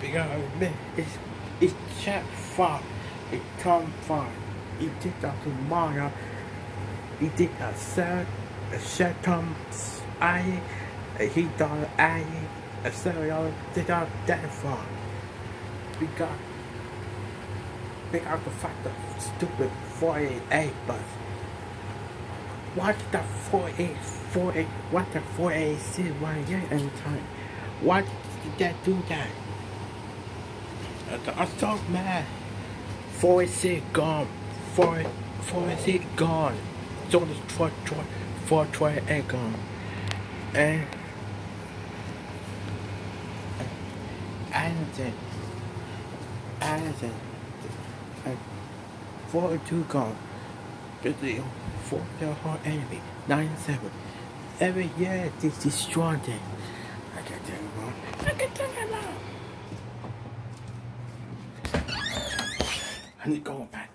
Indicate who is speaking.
Speaker 1: because it's it's chat far. It come far. It did that tomorrow. It did a set a set um I he done I a serial did that that far. Because because the fact that stupid 48 bus. What the 48 48 what the 48 see right here in time? Why did that do that? I'm so mad. 46 gone. 4 46 gone. So the 4 4 28 gone. And Anderson Anderson and 42 gone. Just the for the whole enemy. 97. Every year they destroy them. I need to go back.